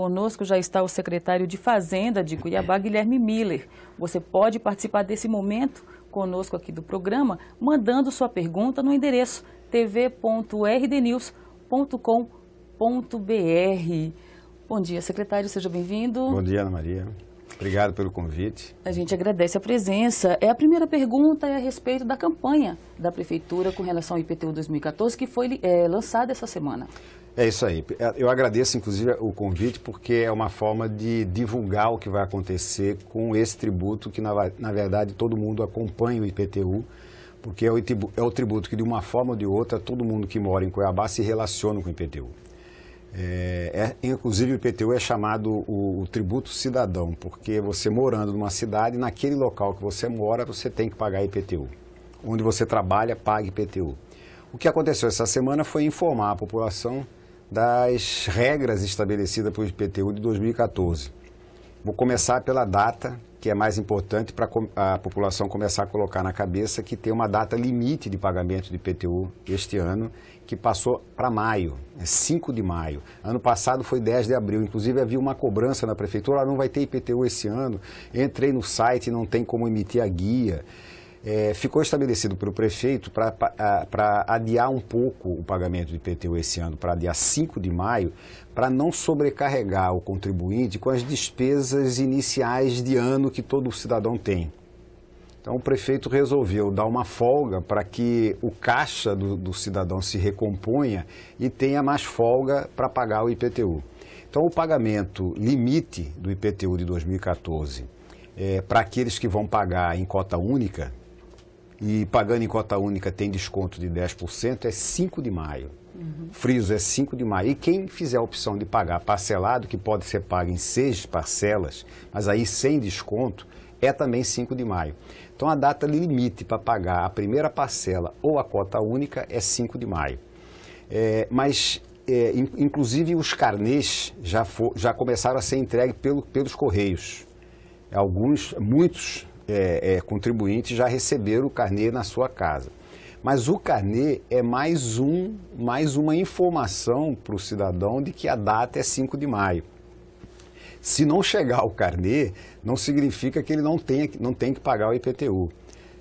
Conosco já está o secretário de Fazenda de Cuiabá, Guilherme Miller. Você pode participar desse momento conosco aqui do programa, mandando sua pergunta no endereço tv.rdnews.com.br. Bom dia, secretário, seja bem-vindo. Bom dia, Ana Maria. Obrigado pelo convite. A gente agradece a presença. É a primeira pergunta é a respeito da campanha da Prefeitura com relação ao IPTU 2014, que foi é, lançada essa semana. É isso aí. Eu agradeço, inclusive, o convite, porque é uma forma de divulgar o que vai acontecer com esse tributo, que, na, na verdade, todo mundo acompanha o IPTU, porque é o, é o tributo que, de uma forma ou de outra, todo mundo que mora em Cuiabá se relaciona com o IPTU. É, é, inclusive o IPTU é chamado o, o, tributo cidadão, porque você morando numa cidade, naquele local que você mora, você tem que pagar IPTU. Onde você trabalha, paga IPTU. O que aconteceu essa semana foi informar a população das regras estabelecidas pelo IPTU de 2014. Vou começar pela data, que é mais importante para a população começar a colocar na cabeça que tem uma data limite de pagamento de IPTU este ano, que passou para maio, é 5 de maio. Ano passado foi 10 de abril, inclusive havia uma cobrança na prefeitura, não vai ter IPTU esse ano. Entrei no site, não tem como emitir a guia. É, ficou estabelecido pelo prefeito para adiar um pouco o pagamento de IPTU esse ano, para dia 5 de maio, para não sobrecarregar o contribuinte com as despesas iniciais de ano que todo cidadão tem. Então o prefeito resolveu dar uma folga para que o caixa do, do cidadão se recomponha e tenha mais folga para pagar o IPTU. Então o pagamento limite do IPTU de 2014 é, para aqueles que vão pagar em cota única, e pagando em cota única tem desconto de 10%, é 5 de maio. Uhum. Friso é 5 de maio. E quem fizer a opção de pagar parcelado, que pode ser pago em seis parcelas, mas aí sem desconto, é também 5 de maio. Então a data limite para pagar a primeira parcela ou a cota única é 5 de maio. É, mas, é, inclusive, os carnês já, for, já começaram a ser entregues pelo, pelos Correios. Alguns, muitos é, é, contribuintes já receberam o carnê na sua casa. Mas o carnê é mais, um, mais uma informação para o cidadão de que a data é 5 de maio. Se não chegar o carnê, não significa que ele não, tenha, não tem que pagar o IPTU.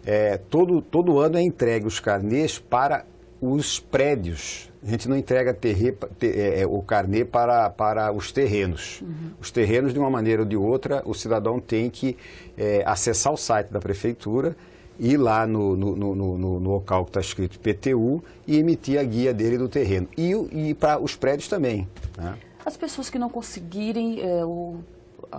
É, todo, todo ano é entregue os carnês para os prédios. A gente não entrega terre, ter, é, é, o carnê para, para os terrenos. Uhum. Os terrenos, de uma maneira ou de outra, o cidadão tem que é, acessar o site da prefeitura, ir lá no, no, no, no, no local que está escrito PTU e emitir a guia dele do terreno. E, e para os prédios também. Né? As pessoas que não conseguirem, é, ou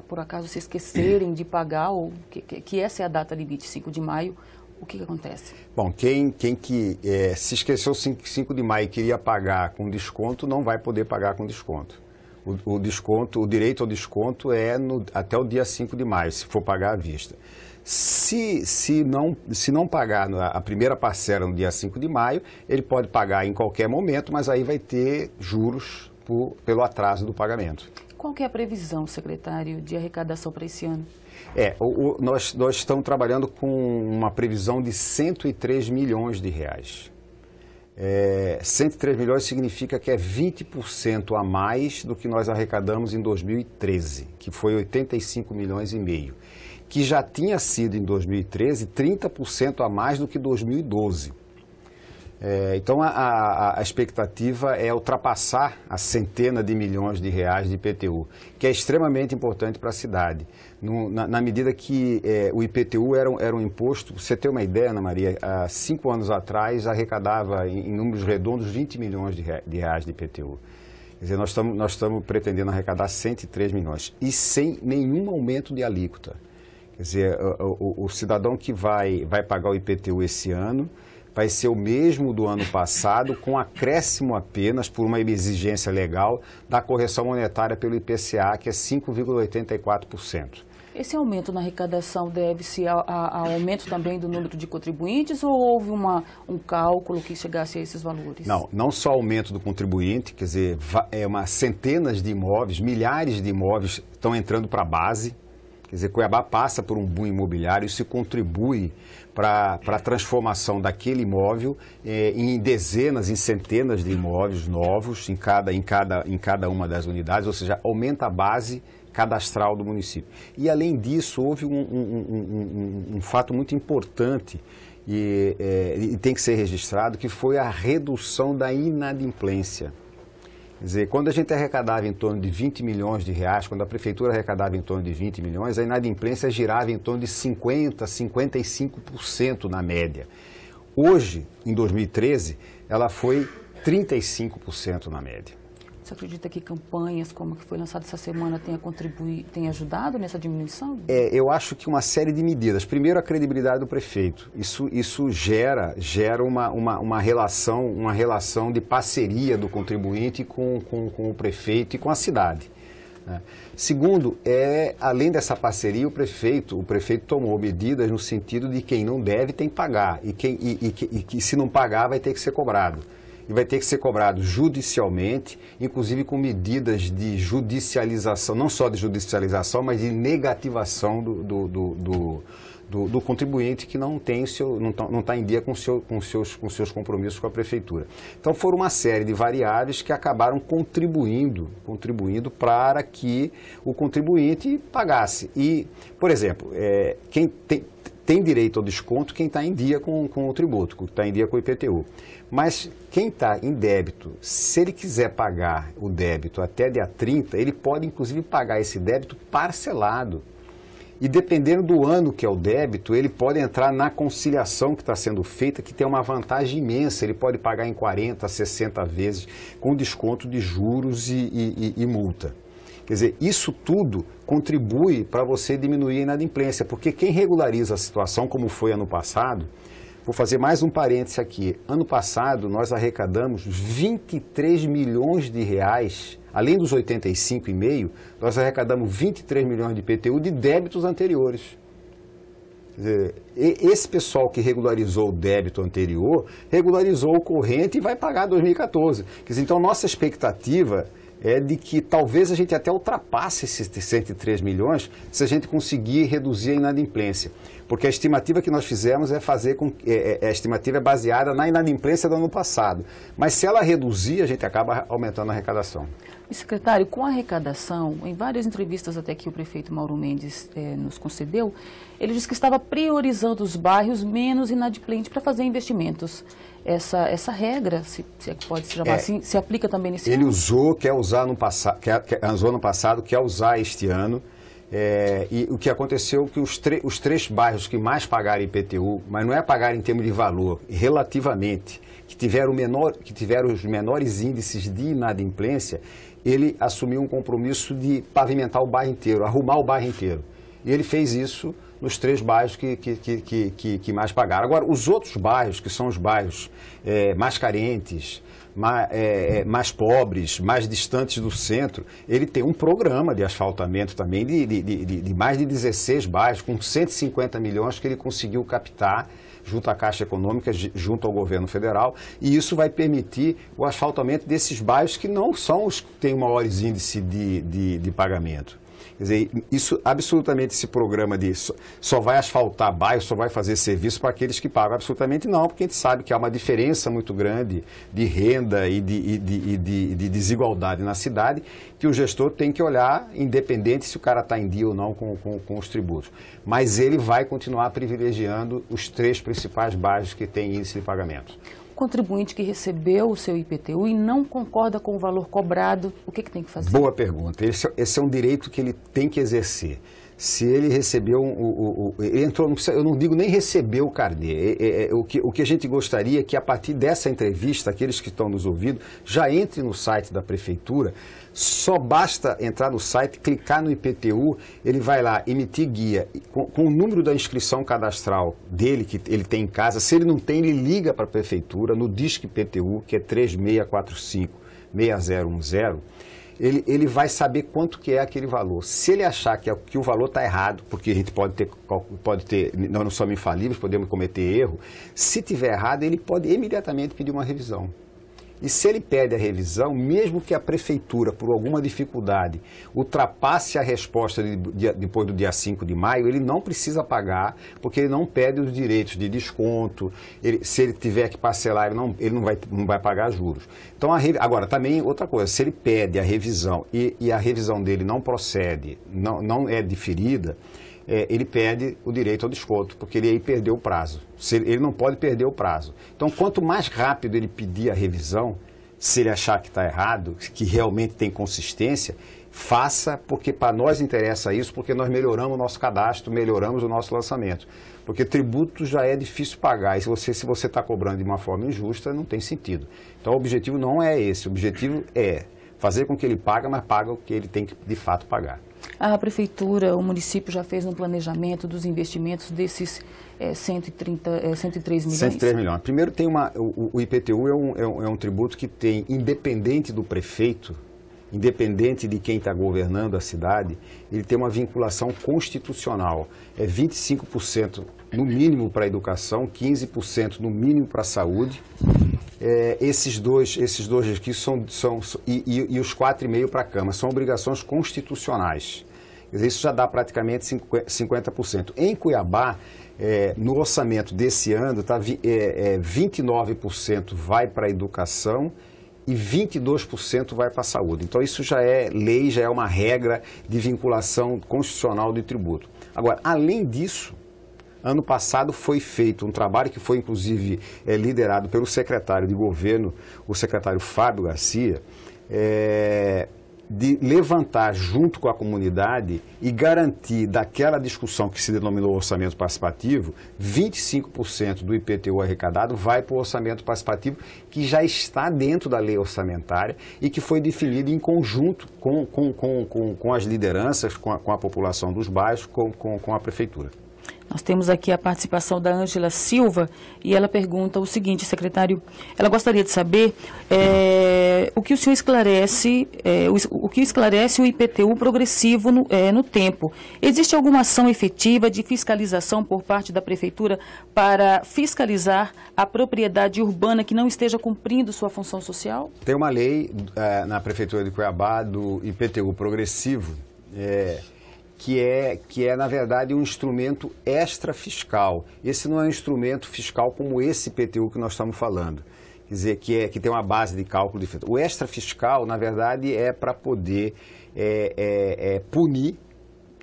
por acaso se esquecerem de pagar, ou que, que essa é a data limite, 5 de maio, o que, que acontece? Bom, quem, quem que é, se esqueceu 5, 5 de maio e queria pagar com desconto, não vai poder pagar com desconto. O, o desconto, o direito ao desconto é no, até o dia 5 de maio, se for pagar à vista. Se, se, não, se não pagar a primeira parcela no dia 5 de maio, ele pode pagar em qualquer momento, mas aí vai ter juros por, pelo atraso do pagamento. Qual é a previsão, secretário, de arrecadação para esse ano? É, o, o, nós, nós estamos trabalhando com uma previsão de 103 milhões de reais. É, 103 milhões significa que é 20% a mais do que nós arrecadamos em 2013, que foi 85 milhões e meio, que já tinha sido em 2013 30% a mais do que 2012. É, então a, a, expectativa é ultrapassar a centena de milhões de reais de IPTU, que é extremamente importante para a cidade. No, na, na, medida que é, o IPTU era um, era um imposto, você ter uma ideia, Ana Maria, há cinco anos atrás arrecadava em, em números redondos 20 milhões de, de reais de IPTU. Quer dizer, nós estamos nós pretendendo arrecadar 103 milhões e sem nenhum aumento de alíquota. Quer dizer, o, o, o cidadão que vai, vai pagar o IPTU esse ano vai ser o mesmo do ano passado, com acréscimo apenas por uma exigência legal da correção monetária pelo IPCA, que é 5,84%. Esse aumento na arrecadação deve-se ao, aumento também do número de contribuintes ou houve uma, um cálculo que chegasse a esses valores? Não, não só aumento do contribuinte, quer dizer, é uma centenas de imóveis, milhares de imóveis estão entrando para a base, Quer dizer, Cuiabá passa por um boom imobiliário, isso contribui para a transformação daquele imóvel eh, em dezenas, em centenas de imóveis novos em cada, em, cada, em cada uma das unidades, ou seja, aumenta a base cadastral do município. E, além disso, houve um, um, um, um fato muito importante e, é, e tem que ser registrado, que foi a redução da inadimplência. Quer dizer, quando a gente arrecadava em torno de 20 milhões de reais, quando a prefeitura arrecadava em torno de 20 milhões, a inadimplência girava em torno de 50%, 55% na média. Hoje, em 2013, ela foi 35% na média. Você acredita que campanhas como a que foi lançada essa semana tenha contribuído, tenha ajudado nessa diminuição? É, eu acho que uma série de medidas. Primeiro, a credibilidade do prefeito. Isso, isso gera, gera uma, uma, uma, relação, uma relação de parceria do contribuinte com, com, com o prefeito e com a cidade. Né? Segundo, é, além dessa parceria, o prefeito, o prefeito tomou medidas no sentido de quem não deve tem que pagar e, quem, e, e, e, e se não pagar vai ter que ser cobrado e vai ter que ser cobrado judicialmente, inclusive com medidas de judicialização, não só de judicialização, mas de negativação do, do, do, do do, do, contribuinte que não tem seu, não está tá em dia com, seu, com, seus, com seus compromissos com a prefeitura. Então foram uma série de variáveis que acabaram contribuindo, contribuindo para que o contribuinte pagasse. E, por exemplo, é, quem tem, tem direito ao desconto quem está em dia com, com o tributo, está em dia com o IPTU. Mas quem está em débito, se ele quiser pagar o débito até dia 30, ele pode inclusive pagar esse débito parcelado. E dependendo do ano que é o débito, ele pode entrar na conciliação que está sendo feita, que tem uma vantagem imensa. Ele pode pagar em 40, 60 vezes, com desconto de juros e, e, e multa. Quer dizer, isso tudo contribui para você diminuir a inadimplência, porque quem regulariza a situação, como foi ano passado, vou fazer mais um parêntese aqui. Ano passado, nós arrecadamos 23 milhões de reais, além dos 85,5, nós arrecadamos 23 milhões de PTU de débitos anteriores. Esse pessoal que regularizou o débito anterior, regularizou o corrente e vai pagar 2014. Quer dizer, então, nossa expectativa é de que talvez a gente até ultrapasse esses 103 milhões se a gente conseguir reduzir a inadimplência. Porque a estimativa que nós fizemos é fazer com é, é, a estimativa é baseada na inadimplência do ano passado. Mas se ela reduzir, a gente acaba aumentando a arrecadação. secretário, com a arrecadação, em várias entrevistas até que o prefeito Mauro Mendes é, nos concedeu, ele disse que estava priorizando os bairros menos inadimplentes para fazer investimentos essa, essa regra, se, se é que pode se chamar é, assim, se aplica também nesse Ele ano? usou, quer usar no passado, quer, quer, usou no passado, quer usar este ano. É, e o que aconteceu é que os, os três bairros que mais pagaram IPTU, mas não é pagar em termos de valor, relativamente, que tiveram, menor, que tiveram os menores índices de inadimplência, ele assumiu um compromisso de pavimentar o bairro inteiro, arrumar o bairro inteiro. E ele fez isso nos três bairros que, que, que, que, que mais pagaram. Agora, os outros bairros, que são os bairros é, mais carentes, mais, é, é, mais, pobres, mais distantes do centro, ele tem um programa de asfaltamento também de, de, de, de mais de 16 bairros, com 150 milhões que ele conseguiu captar junto à Caixa Econômica, junto ao governo federal, e isso vai permitir o asfaltamento desses bairros que não são os que têm maiores índices de, de, de pagamento. Quer dizer, isso absolutamente esse programa só, só vai asfaltar bairro, só vai fazer serviço para aqueles que pagam, absolutamente não, porque a gente sabe que há uma diferença muito grande de renda e de, e de, e de, de desigualdade na cidade, que o gestor tem que olhar, independente se o cara está em dia ou não com, com, com os tributos. Mas ele vai continuar privilegiando os três principais bairros que têm índice de pagamento contribuinte que recebeu o seu IPTU e não concorda com o valor cobrado, o que, que tem que fazer? Boa pergunta. Esse, esse é um direito que ele tem que exercer se ele recebeu o, o, ele entrou, eu não digo nem recebeu o carnê. É, é, é, o, que, o que a gente gostaria é que a partir dessa entrevista, aqueles que estão nos ouvindo, já entre no site da prefeitura. Só basta entrar no site, clicar no IPTU, ele vai lá emitir guia com, com o número da inscrição cadastral dele, que ele tem em casa. Se ele não tem, ele liga para a prefeitura no Disque IPTU, que é 3645 6010 ele, ele vai saber quanto que é aquele valor. Se ele achar que, é, que o valor está errado, porque a gente pode ter, pode ter, nós não somos infalíveis, podemos cometer erro, se tiver errado, ele pode imediatamente pedir uma revisão. E se ele pede a revisão, mesmo que a prefeitura, por alguma dificuldade, ultrapasse a resposta de, de, depois do dia 5 de maio, ele não precisa pagar, porque ele não pede os direitos de desconto. Ele, se ele tiver que parcelar, ele não, ele não, vai, não vai pagar juros. Então, a, agora, também outra coisa, se ele pede a revisão e, e a revisão dele não procede, não, não é diferida, é, ele perde o direito ao desconto, porque ele aí perdeu o prazo. Ele não pode perder o prazo. Então, quanto mais rápido ele pedir a revisão, se ele achar que está errado, que realmente tem consistência, faça, porque para nós interessa isso, porque nós melhoramos o nosso cadastro, melhoramos o nosso lançamento. Porque tributo já é difícil pagar, e se você se você está cobrando de uma forma injusta, não tem sentido. Então, o objetivo não é esse, o objetivo é fazer com que ele pague, mas paga o que ele tem que de fato pagar. A prefeitura, o município já fez um planejamento dos investimentos desses é, 130, é, 103 milhões? 103 milhões. Primeiro tem uma, o, o IPTU é um, é, um, é um tributo que tem, independente do prefeito, independente de quem está governando a cidade, ele tem uma vinculação constitucional. É 25% no mínimo para a educação, 15% no mínimo para a saúde. É, esses dois, esses dois aqui são, são e, e, e os 4,5% para a Câmara, são obrigações constitucionais. Isso já dá praticamente 50%. Em Cuiabá, é, no orçamento desse ano, tá, é, é, 29% vai para a educação e 22% vai para a saúde. Então, isso já é lei, já é uma regra de vinculação constitucional do tributo. Agora, além disso, ano passado foi feito um trabalho que foi, inclusive, é, liderado pelo secretário de governo, o secretário Fábio Garcia, é, de levantar junto com a comunidade e garantir daquela discussão que se denominou orçamento participativo, 25% do IPTU arrecadado vai para o orçamento participativo, que já está dentro da lei orçamentária e que foi definido em conjunto com, com, com, com, com as lideranças, com a, com a população dos bairros, com, com, com a prefeitura. Nós temos aqui a participação da Ângela Silva e ela pergunta o seguinte, secretário, ela gostaria de saber é, o que o senhor esclarece, é, o, o, que esclarece o IPTU progressivo no, é, no tempo. Existe alguma ação efetiva de fiscalização por parte da Prefeitura para fiscalizar a propriedade urbana que não esteja cumprindo sua função social? Tem uma lei na Prefeitura de Cuiabá do IPTU progressivo, é, que é, que é, na verdade, um instrumento extra fiscal. Esse não é um instrumento fiscal como esse PTU que nós estamos falando. Quer dizer, que, é, que tem uma base de cálculo diferente. O extra fiscal, na verdade, é para poder é, é, é punir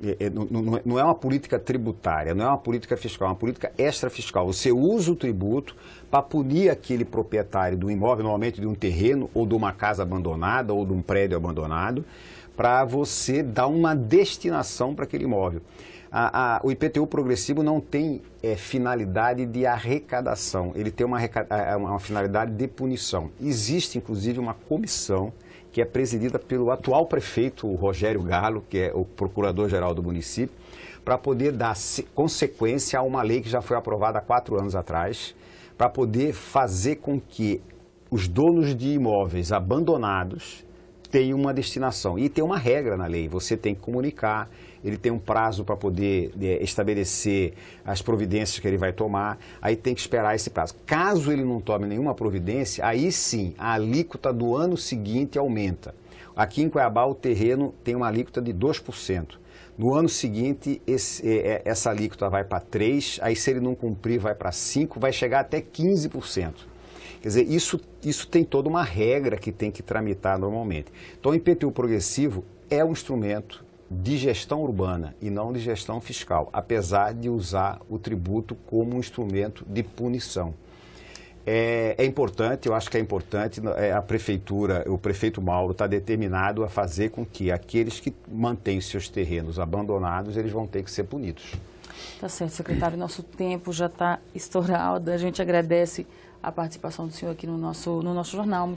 é, é, não, não, é uma política tributária, não é uma política fiscal, é uma política extra fiscal. Você usa o tributo para punir aquele proprietário do imóvel, normalmente de um terreno, ou de uma casa abandonada, ou de um prédio abandonado, para você dar uma destinação para aquele imóvel. A, a, o IPTU progressivo não tem é, finalidade de arrecadação, ele tem uma, uma finalidade de punição. Existe, inclusive, uma comissão que é presidida pelo atual prefeito Rogério Galo, que é o procurador-geral do município, para poder dar consequência a uma lei que já foi aprovada há quatro anos atrás, para poder fazer com que os donos de imóveis abandonados tem uma destinação. E tem uma regra na lei, você tem que comunicar, ele tem um prazo para poder é, estabelecer as providências que ele vai tomar, aí tem que esperar esse prazo. Caso ele não tome nenhuma providência, aí sim, a alíquota do ano seguinte aumenta. Aqui em Cuiabá o terreno tem uma alíquota de 2%. No ano seguinte, esse, é, essa alíquota vai para 3%, aí se ele não cumprir vai para 5%, vai chegar até 15%. Quer dizer, isso, isso tem toda uma regra que tem que tramitar normalmente. Então, o IPTU progressivo é um instrumento de gestão urbana e não de gestão fiscal, apesar de usar o tributo como um instrumento de punição. É, é, importante, eu acho que é importante, é, a prefeitura, o prefeito Mauro está determinado a fazer com que aqueles que mantêm seus terrenos abandonados, eles vão ter que ser punidos. Tá certo, secretário, nosso tempo já está estourado, a gente agradece a participação do senhor aqui no nosso, no nosso jornal.